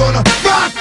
gonna rock